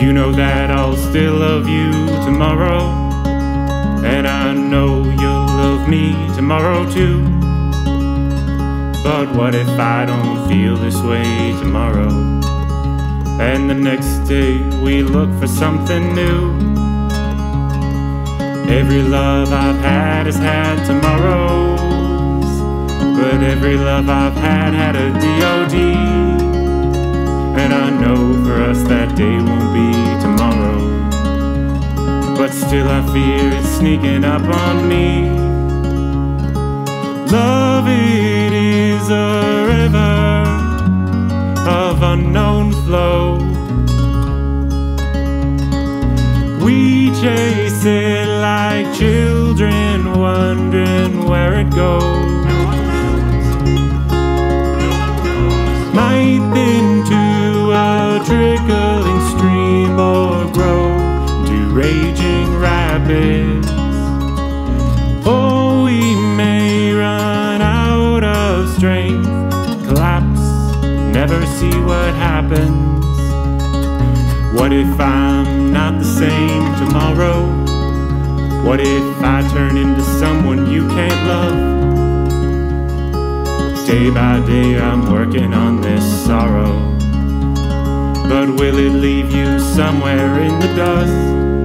You know that I'll still love you tomorrow. And I know you'll love me tomorrow too. But what if I don't feel this way tomorrow? And the next day we look for something new. Every love I've had has had tomorrows. But every love I've had had a DOD. Still, I fear it's sneaking up on me. Love, it is a river of unknown flow. We chase it like children, wondering where it goes. Raging rapids. Or oh, we may run out of strength, collapse, never see what happens. What if I'm not the same tomorrow? What if I turn into someone you can't love? Day by day I'm working on this sorrow. But will it leave you somewhere in the dust?